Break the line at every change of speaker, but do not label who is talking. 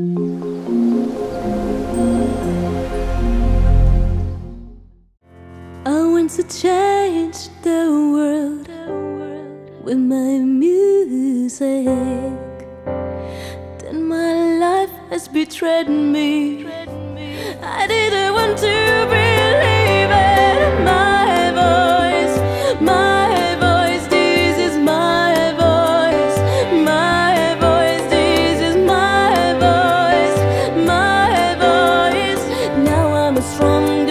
I want to change the world with my music. Then my life has betrayed me. I didn't want to believe it. My voice, my from